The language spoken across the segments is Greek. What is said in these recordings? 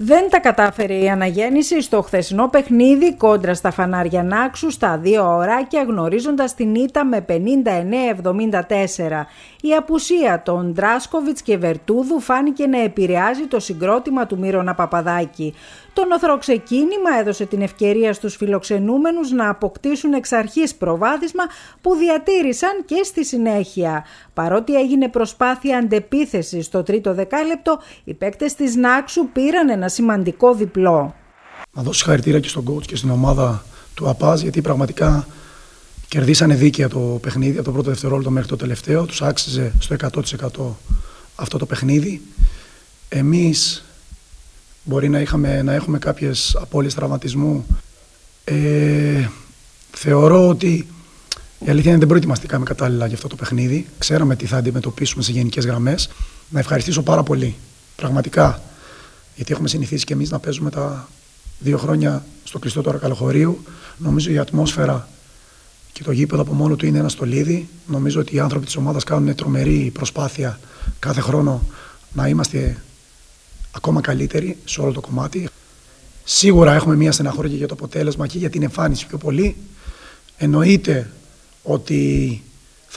Δεν τα κατάφερε η αναγέννηση στο χθεσινό παιχνίδι κόντρα στα φανάρια Νάξου στα δύο ωράκια γνωρίζοντας την ήττα με 59-74. Η απουσία των Ντράσκοβιτς και Βερτούδου φάνηκε να επηρεάζει το συγκρότημα του Μύρονα Παπαδάκη. Το νοθρό ξεκίνημα έδωσε την ευκαιρία στους φιλοξενούμενους να αποκτήσουν εξ αρχής προβάδισμα που διατήρησαν και στη συνέχεια. Παρότι έγινε προσπάθεια αντεπίθεσης στο τρίτο δεκάλεπτο, οι παίκτες της Νάξου πήραν ένα σημαντικό διπλό. Να δώσω συγχαρητήρια και στον coach και στην ομάδα του ΑΠΑΖ γιατί πραγματικά κερδίσανε δίκαια το παιχνίδι από το πρώτο δευτερόλεπτο μέχρι το τελευταίο. Τους άξιζε στο 100% αυτό το παιχνίδι. Εμείς μπορεί να, είχαμε, να έχουμε κάποιες απώλειες τραυματισμού. Ε, θεωρώ ότι η αλήθεια είναι δεν προετοιμαστήκαμε κατάλληλα για αυτό το παιχνίδι. Ξέραμε τι θα αντιμετωπίσουμε σε γενικές γραμμές. Να ευχαριστήσω πάρα πολύ, πραγματικά, γιατί έχουμε συνηθίσει και εμείς να παίζουμε τα δύο χρόνια στο κλειστό του Αρκαλοχωρίου. Νομίζω η ατμόσφαιρα και το γήπεδο από μόνο του είναι ένα στολίδι. Νομίζω ότι οι άνθρωποι της ομάδας κάνουν τρομερή προσπάθεια κάθε χρόνο να είμαστε ακόμα καλύτεροι σε όλο το κομμάτι. Σίγουρα έχουμε μια στεναχώρια για το αποτέλεσμα και για την εμφάνιση πιο πολύ. Εννοείται ότι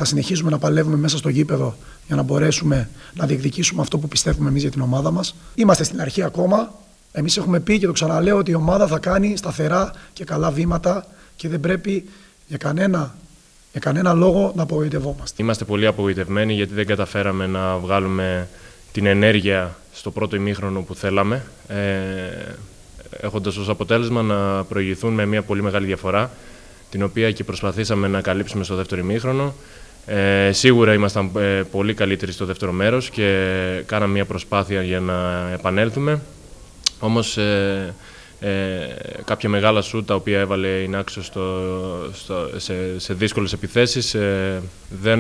θα συνεχίσουμε να παλεύουμε μέσα στο γήπεδο για να μπορέσουμε να διεκδικήσουμε αυτό που πιστεύουμε εμείς για την ομάδα μας. Είμαστε στην αρχή ακόμα. Εμείς έχουμε πει και το ξαναλέω ότι η ομάδα θα κάνει σταθερά και καλά βήματα και δεν πρέπει για κανένα, για κανένα λόγο να απογοητευόμαστε. Είμαστε πολύ απογοητευμένοι γιατί δεν καταφέραμε να βγάλουμε την ενέργεια στο πρώτο ημίχρονο που θέλαμε, ε, έχοντας ως αποτέλεσμα να προηγηθούν με μια πολύ μεγάλη διαφορά, την οποία και προσπαθήσαμε να καλύψουμε στο δεύτερο ημίχρονο. Ε, σίγουρα ήμασταν ε, πολύ καλύτεροι στο δεύτερο μέρος και κάναμε μια προσπάθεια για να επανέλθουμε. Όμως ε, ε, κάποια μεγάλα σούτ τα οποία έβαλε η Νάξος στο, στο, σε, σε δύσκολες επιθέσεις ε, δεν,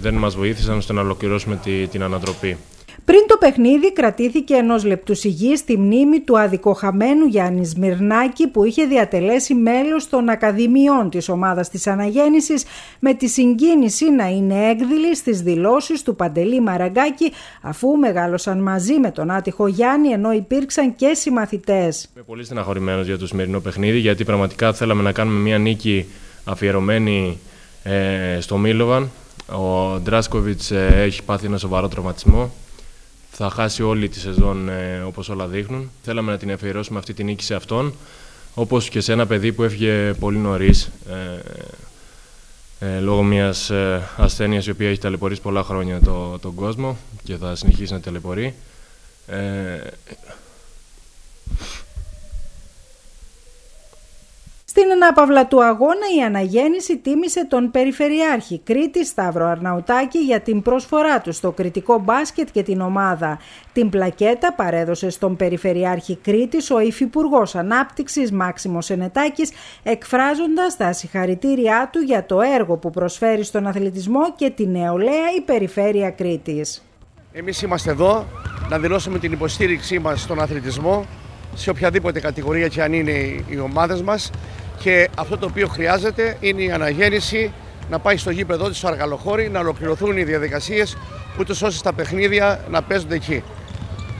δεν μας βοήθησαν ώστε να ολοκληρώσουμε τη, την ανατροπή. Πριν το παιχνίδι κρατήθηκε ενός λεπτού σιγής στη μνήμη του αδικοχαμένου Γιάννη Σμυρνάκη που είχε διατελέσει μέλος των Ακαδημιών της ομάδας της Αναγέννησης με τη συγκίνηση να είναι έκδηλη στις δηλώσεις του Παντελή Μαραγκάκη αφού μεγάλωσαν μαζί με τον άτυχο Γιάννη ενώ υπήρξαν και συμμαθητές. Είμαι πολύ στεναχωρημένος για το σημερινό παιχνίδι γιατί πραγματικά θέλαμε να κάνουμε μια νίκη αφιερωμένη ε, στο Μίλοβαν. Ο Ντράσκοβιτς ε, έχει πάθει ένα σοβαρό τραυματισμό θα χάσει όλη τη σεζόν ε, όπως όλα δείχνουν. Θέλαμε να την αφιερώσουμε αυτή τη νίκη σε αυτόν, όπως και σε ένα παιδί που έφυγε πολύ νωρίς, ε, ε, λόγω μιας ε, ασθένειας η οποία έχει ταλαιπωρήσει πολλά χρόνια το, τον κόσμο και θα συνεχίσει να ταλαιπωρεί. Στην ανάπαυλα του αγώνα η αναγέννηση τίμησε τον Περιφερειάρχη Κρήτη Σταύρο Αρναουτάκη για την προσφορά του στο κριτικό μπάσκετ και την ομάδα. Την πλακέτα παρέδωσε στον Περιφερειάρχη Κρήτης ο Υφυπουργός Ανάπτυξης Μάξιμος Ενετάκης εκφράζοντας τα συγχαρητήριά του για το έργο που προσφέρει στον αθλητισμό και την νεολαία η Περιφέρεια Κρήτης. Εμείς είμαστε εδώ να δηλώσουμε την υποστήριξή μας στον αθλητισμό σε οποιαδήποτε κατηγορία και αν είναι οι ομάδες μας και αυτό το οποίο χρειάζεται είναι η αναγέννηση να πάει στο γήπεδο της στο Αργαλοχώρη, να ολοκληρωθούν οι διαδικασίες ούτως ώστε στα παιχνίδια να παίζονται εκεί.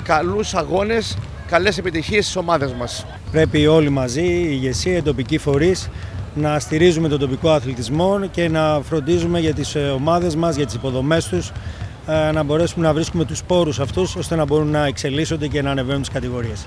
Καλούς αγώνες, καλές επιτυχίες στις ομάδες μας. Πρέπει όλοι μαζί, η ηγεσία, οι τοπικοί φορείς, να στηρίζουμε τον τοπικό αθλητισμό και να φροντίζουμε για τις ε, ομάδες μας, για τις υποδομές τους, ε, να μπορέσουμε να βρίσκουμε τους πόρους αυτούς ώστε να μπορούν να εξελίσσονται και να ανεβαίνουν τις κατηγορίες.